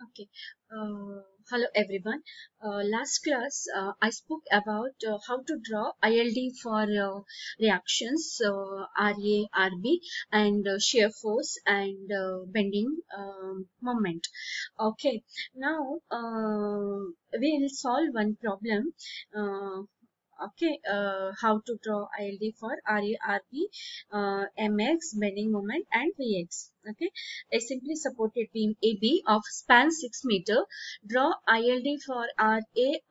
Okay. Uh, hello everyone. Uh, last class uh, I spoke about uh, how to draw ILD for uh, reactions uh, RA, RB and shear force and bending um, moment. Okay. Now we will solve one problem. Okay uh, how to draw ILD for RA, RB, uh, MX, bending moment and VX okay a simply supported beam AB of span 6 meter. Draw ILD for RA,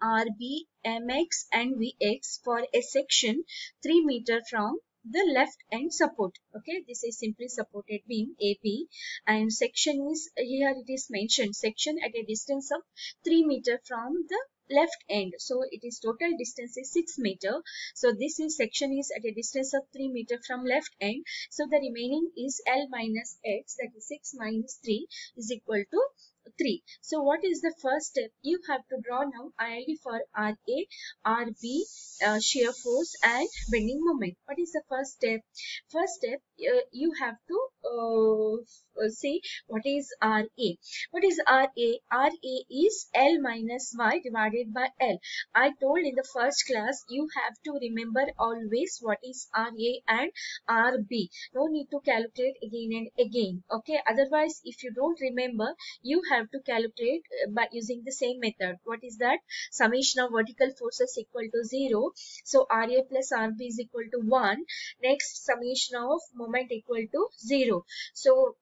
RB, MX and VX for a section 3 meter from the left end support. Okay this is simply supported beam AB and section is here it is mentioned section at a distance of 3 meter from the left end. So it is total distance is 6 meter. So this is section is at a distance of 3 meter from left end. So the remaining is l minus x that is 6 minus 3 is equal to 3 so what is the first step? You have to draw now ILD for RA RB uh, shear force and bending moment. What is the first step? First step uh, you have to uh, see what is RA what is RA RA is L minus Y divided by L. I told in the first class you have to remember always what is RA and RB no need to calculate again and again okay? Otherwise if you don't remember you have have to calculate uh, by using the same method. What is that? Summation of vertical forces equal to 0. So RA plus RB is equal to 1. Next summation of moment equal to 0. So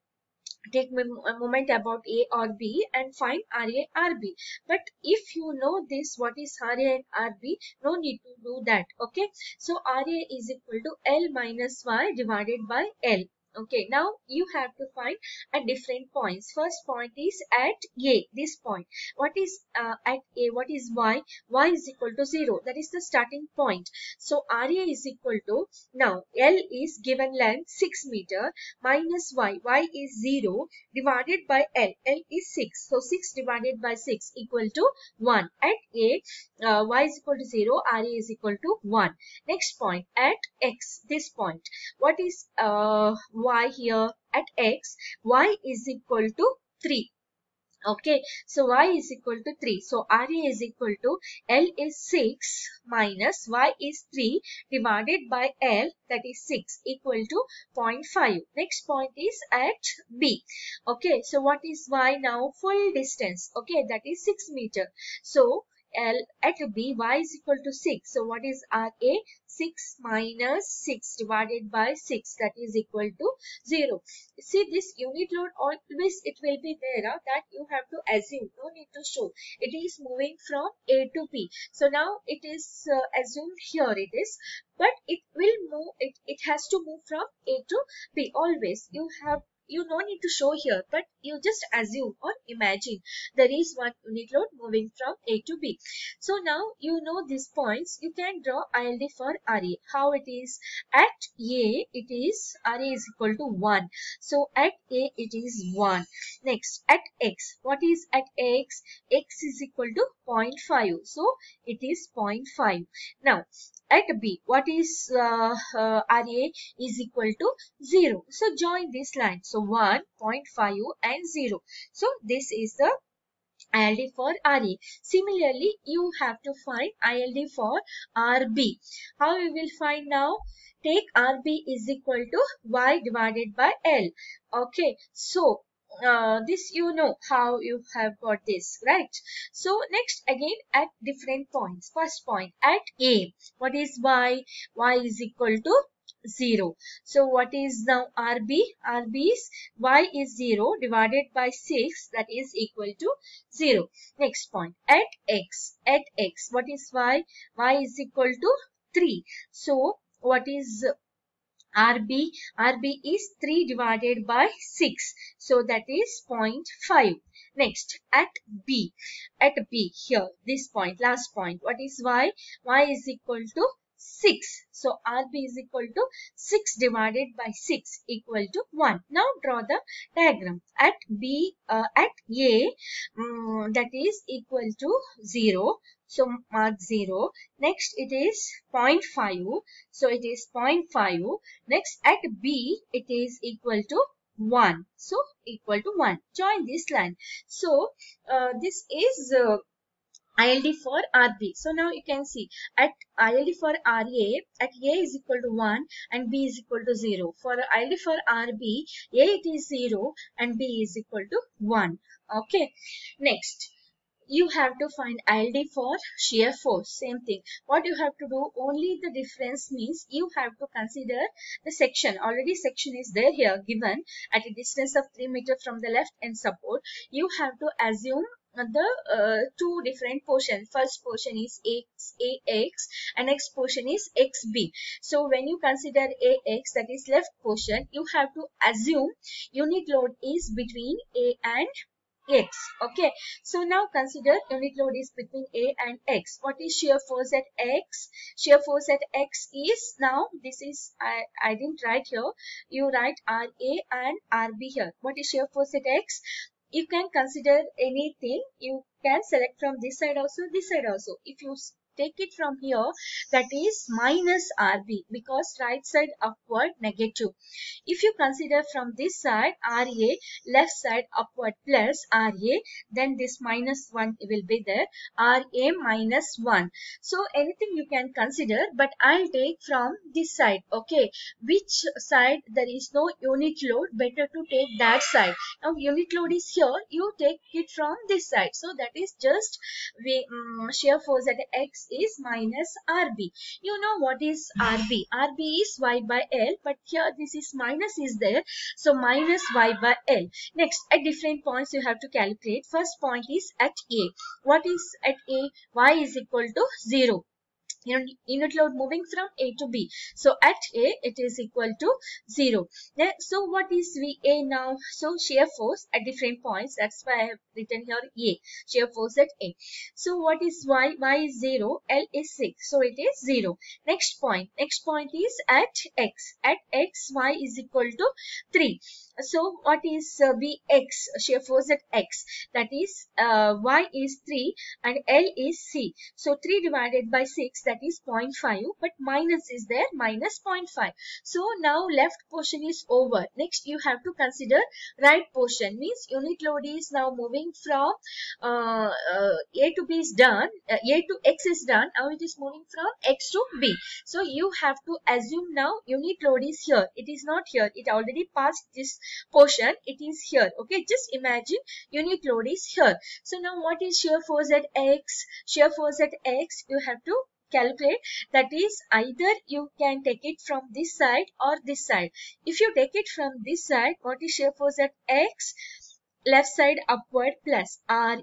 take a moment about A or B and find RA, RB. But if you know this, what is RA and RB, no need to do that. Okay. So RA is equal to L minus Y divided by L okay now you have to find at different points. First point is at a this point. What is uh, at a what is y? Y is equal to 0 that is the starting point. So RA is equal to now l is given length 6 meter minus y. Y is 0 divided by l. L is 6 so 6 divided by 6 equal to 1 at a uh, y is equal to 0 RA is equal to 1 next point at x this point. What is uh, y here at x, y is equal to 3. Okay, so y is equal to 3. So RA is equal to L is 6 minus y is 3 divided by L that is 6 equal to 0.5. Next point is at B. Okay, so what is y now? Full distance. Okay, that is 6 meter. So L at B, y is equal to 6. So what is RA? 6 minus 6 divided by 6 that is equal to 0. See this unit load always it will be there uh, that you have to assume. No need to show. It is moving from A to B. So now it is uh, assumed here it is. But it will move, it, it has to move from A to B always. You have you no need to show here but you just assume or imagine there is one unit load moving from A to B. So now you know these points you can draw ILD for RA. How it is at A it is RA is equal to 1. So at A it is 1. Next at X what is at X? X is equal to 0.5. So it is 0.5. Now at B. What is uh, uh, RA is equal to 0. So join this line. So 1, 0.5 and 0. So this is the ILD for RA. Similarly, you have to find ILD for RB. How we will find now? Take RB is equal to Y divided by L. Okay. So, uh, this you know how you have got this right? So next again at different points. First point at a. What is y? Y is equal to 0 so what is now rb rb is y is 0 divided by 6 that is equal to 0 next point at x. At x what is y? Y is equal to 3 so what is RB, RB is 3 divided by 6. So that is 0.5. Next, at B, at B here, this point, last point. What is Y? Y is equal to 6. So RB is equal to 6 divided by 6 equal to 1. Now draw the diagram. At B, uh, at A um, that is equal to 0. So mark 0. Next it is 0.5. So it is 0.5. Next at B it is equal to 1 so equal to 1 join this line so uh, this is uh, ILD for RB. So now you can see at ILD for RA, at A is equal to 1 and B is equal to 0. For ILD for RB, A it is 0 and B is equal to 1. Okay. Next, you have to find ILD for shear force. Same thing. What you have to do, only the difference means you have to consider the section. Already section is there here given at a distance of 3 meter from the left end support. You have to assume the uh, two different portions. First portion is ax and next portion is xb. So when you consider ax that is left portion, you have to assume unit load is between a and x. Okay. So now consider unit load is between a and x. What is shear force at x? Shear force at x is now this is i i didn't write here. You write ra and rb here. What is shear force at x? You can consider anything. You can select from this side also this side also. If you take it from here that is minus RB because right side upward negative. If you consider from this side RA left side upward plus RA then this minus 1 will be there RA minus 1. So anything you can consider but I'll take from this side okay which side there is no unit load better to take that side. Now unit load is here you take it from this side so that is just we um, shear force at Is minus RB. You know what is RB? RB is Y by L but here this is minus is there. So minus Y by L. Next at different points you have to calculate. First point is at A. What is at A? Y is equal to 0 unit load moving from A to B. So at A it is equal to 0. Then, so what is VA now? So shear force at different points. That's why I have written here A. Shear force at A. So what is Y? Y is 0. L is 6. So it is 0. Next point. Next point is at X. At X Y is equal to 3. So what is uh, Vx? Shear force at X. That is uh, Y is 3 and L is C. So 3 divided by 6 that is 0.5 but minus is there minus 0.5. So now left portion is over. Next you have to consider right portion means unit load is now moving from uh, uh, A to B is done. Uh, A to X is done. Now it is moving from X to B. So you have to assume now unit load is here. It is not here. It already passed this portion. It is here. Okay. Just imagine unit load is here. So now what is shear force at X? Shear force at X you have to calculate that is either you can take it from this side or this side if you take it from this side what is shear force at x left side upward plus ra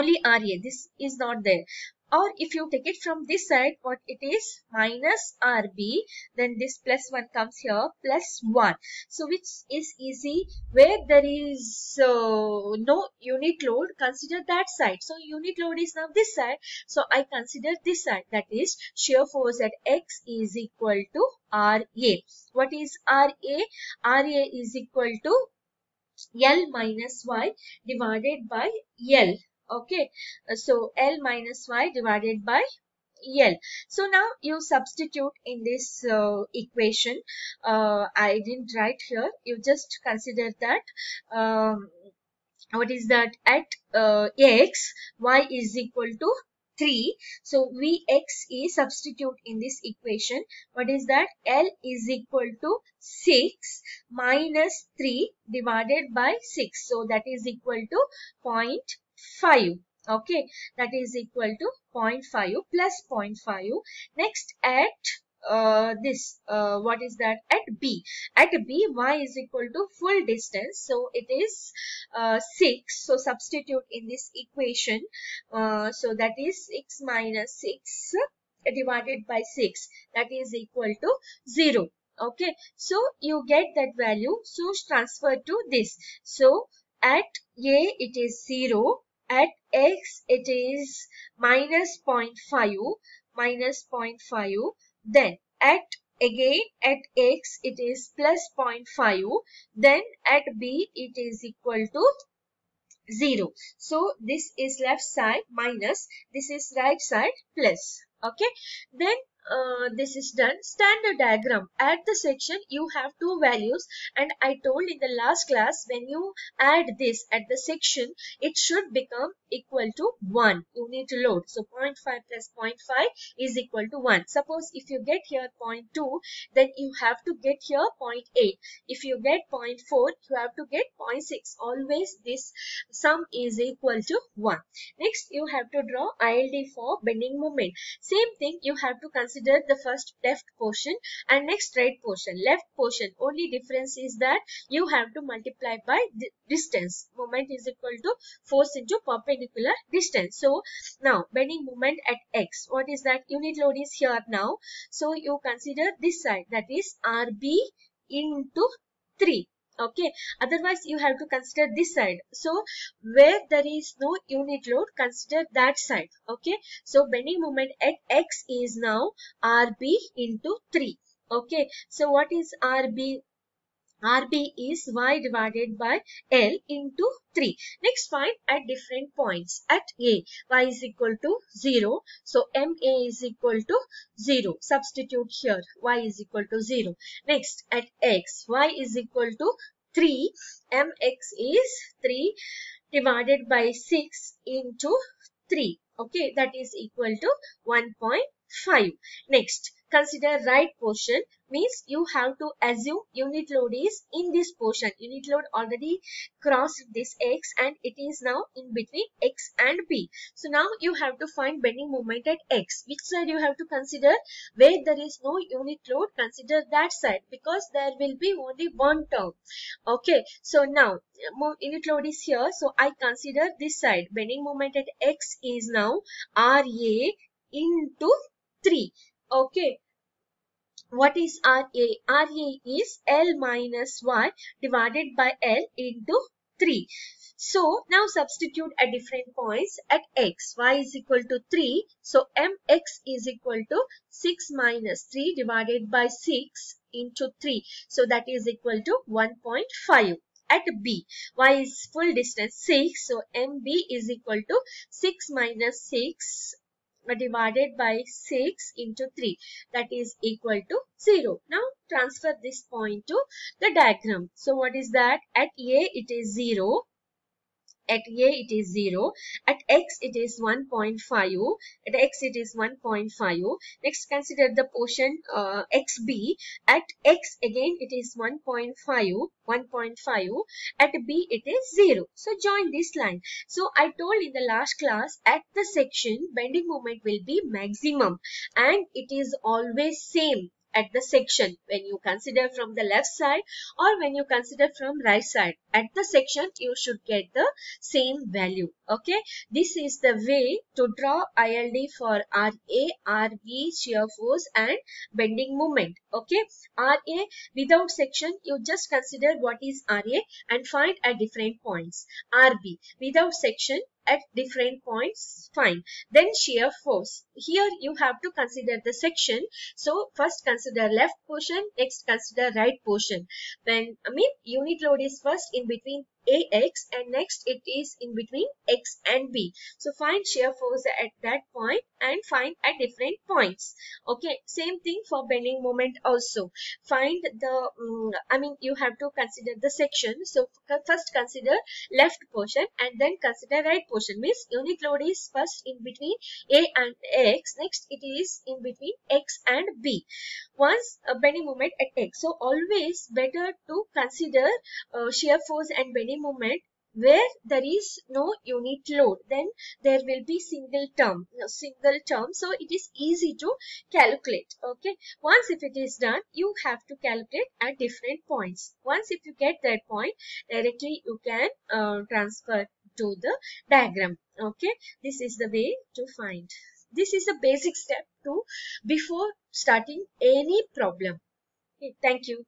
only ra this is not there or if you take it from this side what it is minus rb then this plus 1 comes here plus 1 so which is easy. Where there is uh, no unit load consider that side. So unit load is now this side. So i consider this side. That is shear force at x is equal to ra what is ra ra is equal to L minus Y divided by L okay uh, so L minus Y divided by L. So now you substitute in this uh, equation. Uh, I didn't write here. You just consider that. Um, what is that? At uh, x, y is equal to 3. So Vx is substitute in this equation. What is that? L is equal to 6 minus 3 divided by 6. So that is equal to 0 5 okay that is equal to 0.5 plus 0.5 next at uh, this uh, what is that? At b. At b y is equal to full distance. So it is uh, 6 so substitute in this equation. Uh, so that is 6 minus 6 divided by 6 that is equal to 0 okay so you get that value. So transfer to this. So at a it is 0 at x it is minus 0.5 minus 0.5 then at again at x it is plus 0.5 then at b it is equal to 0 so this is left side minus this is right side plus. Okay? Then uh, this is done. Standard diagram. At the section. You have two values. And I told in the last class when you add this at the section it should become equal to 1 unit load. So 0.5 plus 0.5 is equal to 1 suppose if you get here 0.2 then you have to get here 0.8 if you get 0.4 you have to get 0.6 always this sum is equal to 1 next you have to draw ILD for bending moment. Same thing you have to consider consider the first left portion and next right portion. Left portion only difference is that you have to multiply by distance. Moment is equal to force into perpendicular distance. So now bending moment at x. What is that? Unit load is here now. So you consider this side that is RB into 3 okay otherwise you have to consider this side. So where there is no unit load consider that side. Okay so bending moment at x is now rb into 3 okay so what is rb RB is y divided by L into 3. Next find at different points. At A, y is equal to 0. So MA is equal to 0. Substitute here, y is equal to 0. Next at X, y is equal to 3. MX is 3 divided by 6 into 3. Okay, that is equal to 1.5. Next, consider right portion means you have to assume unit load is in this portion. Unit load already crossed this x and it is now in between x and b so now you have to find bending moment at x. Which side you have to consider? Where there is no unit load consider that side because there will be only one term. Okay so now unit load is here. So i consider this side. Bending moment at x is now ra into 3 okay what is RA? RA is L minus Y divided by L into 3. So now substitute at different points at x. y is equal to 3. So mx is equal to 6 minus 3 divided by 6 into 3. So that is equal to 1.5 at B. Y is full distance 6. So MB is equal to 6 minus 6 Uh, divided by 6 into 3 that is equal to 0. Now transfer this point to the diagram. So what is that? At A it is 0 at a it is 0 at x it is 1.5 at x it is 1.5 next consider the portion uh, xb at x again it is 1.5 1.5 at b it is 0 so join this line. So i told in the last class at the section bending moment will be maximum and it is always same at the section. When you consider from the left side or when you consider from right side at the section you should get the same value okay? This is the way to draw ILD for RA RB shear force and bending moment okay? RA without section you just consider what is RA and find at different points. RB without section at different points fine. Then shear force. Here you have to consider the section. So first consider left portion next consider right portion. When i mean unit load is first in between ax and next it is in between x and b. So find shear force at that point and find at different points. Okay same thing for bending moment also. Find the um, i mean you have to consider the section. So first consider left portion and then consider right portion. Means unit load is first in between a and x. Next it is in between x and b. Once a bending moment at x. So always better to consider uh, shear force and bending moment where there is no unit load then there will be single term no, single term. So it is easy to calculate okay? Once if it is done you have to calculate at different points. Once if you get that point directly you can uh, transfer to the diagram okay? This is the way to find. This is a basic step to before starting any problem. Okay, thank you